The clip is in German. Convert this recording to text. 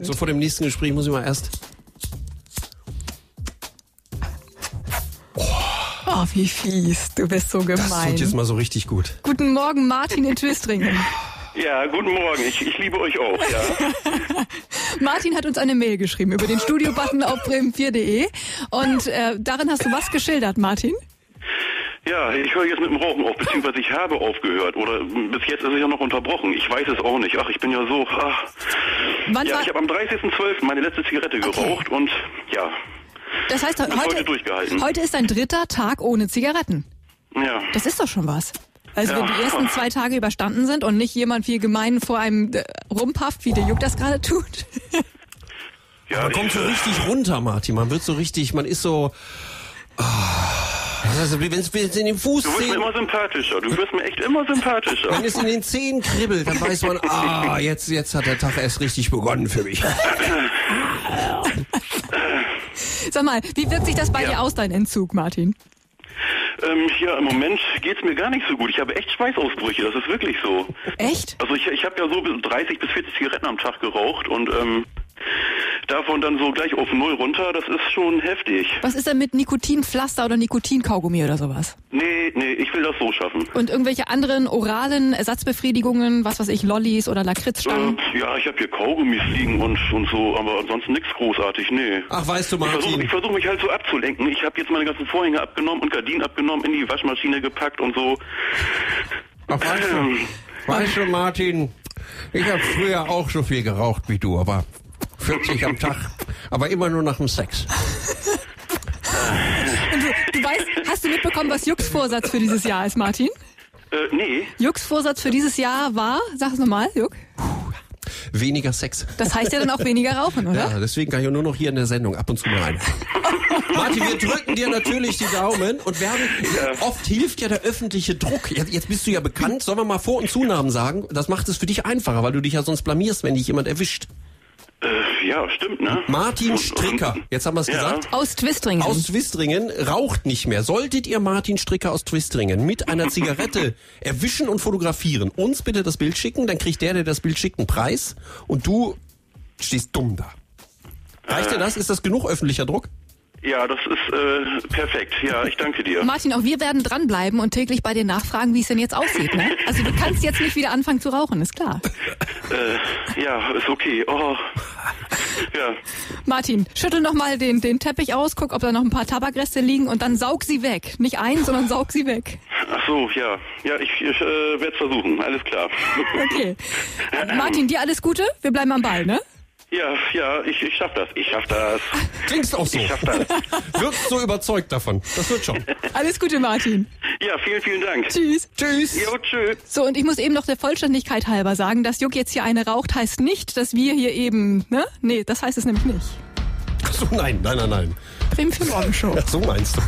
So vor dem nächsten Gespräch muss ich mal erst. Oh, wie fies. Du bist so Das gemein. tut jetzt mal so richtig gut. Guten Morgen, Martin in Twistringen. Ja, guten Morgen. Ich, ich liebe euch auch. Ja. Martin hat uns eine Mail geschrieben über den Studio-Button auf bremen4.de und äh, darin hast du was geschildert, Martin? Ja, ich höre jetzt mit dem Rauchen auf, beziehungsweise ich habe aufgehört. Oder bis jetzt ist es ja noch unterbrochen. Ich weiß es auch nicht. Ach, ich bin ja so. Ach. Wann Ja, war, ich habe am 30.12. meine letzte Zigarette geraucht und ja, das heißt, heute heute, durchgehalten. heute ist dein dritter Tag ohne Zigaretten. ja. Das ist doch schon was. Also Ja. wenn die ersten zwei Tage überstanden sind und nicht jemand wie gemein vor einem äh, rumpafft, wie der Juck das gerade tut. ja Man kommt so richtig runter, Martin. Man wird so richtig, man ist so. Also, wenn es in den Fuß Du wirst mir immer sympathischer. Du wirst mir echt immer sympathischer. wenn es in den Zehen kribbelt, dann weiß man, ah, jetzt, jetzt hat der Tag erst richtig begonnen für mich. Sag mal, wie wirkt sich das bei Ja. dir aus, dein Entzug, Martin? Ähm, ja, im Moment geht's mir gar nicht so gut. Ich habe echt Schweißausbrüche. Das ist wirklich so. Echt? Also ich, ich habe ja so bis 30 bis 40 Zigaretten am Tag geraucht und ähm, davon dann so gleich auf null runter, das ist schon heftig. Was ist denn mit Nikotinpflaster oder Nikotinkaugummi oder sowas? Nee, nee, ich will das so schaffen. Und irgendwelche anderen oralen Ersatzbefriedigungen, was weiß ich, Lollis oder Äh, Lakritzstangen? ja, ich habe hier Kaugummis liegen und, und so, aber ansonsten nichts großartig, nee. Ach, weißt du, Ich versuche Martin. versuch mich halt so abzulenken. Ich habe jetzt meine ganzen Vorhänge abgenommen und Gardinen abgenommen, in die Waschmaschine gepackt und so. Ach, weißt Ähm, du, weißt du, Martin, ich habe früher auch so viel geraucht wie du, aber 40 am Tag, aber immer nur nach dem Sex. Du weißt, hast du mitbekommen, was Jux Vorsatz für dieses Jahr ist, Martin? äh, nee. Jux Vorsatz für dieses Jahr war, sag es nochmal, Juck, Weniger Sex. das heißt ja dann auch weniger rauchen, oder? Ja, deswegen kann ich nur noch hier in der Sendung ab und zu mal rein. Martin, wir drücken dir natürlich die Daumen und werden, oft hilft ja der öffentliche Druck. Jetzt, jetzt bist du ja bekannt, sollen wir mal Vor- und Zunamen sagen? Das macht es für dich einfacher, weil du dich ja sonst blamierst, wenn dich jemand erwischt. Äh, ja, stimmt, ne? Martin Stricker, jetzt haben wir es Ja. gesagt. Aus Twistringen. Aus Twistringen raucht nicht mehr. Solltet ihr Martin Stricker aus Twistringen mit einer Zigarette erwischen und fotografieren, uns bitte das Bild schicken, dann kriegt der, der das Bild schickt, einen Preis und du stehst dumm da. Reicht dir das? Ist das genug öffentlicher Druck? Ja, das ist äh, perfekt. Ja, ich danke dir. Martin, auch wir werden dranbleiben und täglich bei dir nachfragen, wie es denn jetzt aussieht. Ne? Also du kannst jetzt nicht wieder anfangen zu rauchen, ist klar. Äh, ja, ist okay. Oh. Ja, Martin, schüttel noch mal den, den Teppich aus, guck, ob da noch ein paar Tabakreste liegen und dann saug sie weg. Nicht ein, sondern saug sie weg. ach so, ja. Ja, ich, ich äh, werde es versuchen. Alles klar. Okay. Martin, dir alles Gute? Wir bleiben am Ball, ne? Ja, ja, ich, ich schaff das. Ich schaff das. Klingst auch so. Ich schaff das. Wirkst so überzeugt davon. Das wird schon. Alles Gute, Martin. Ja, vielen, vielen Dank. Tschüss. Tschüss. Jo, tschüss. So, und ich muss eben noch der Vollständigkeit halber sagen, dass Juck jetzt hier eine raucht, heißt nicht, dass wir hier eben, ne? Nee, das heißt es nämlich nicht. Ach so, nein, nein, nein, nein. Bremen für Morgenshow. So meinst du.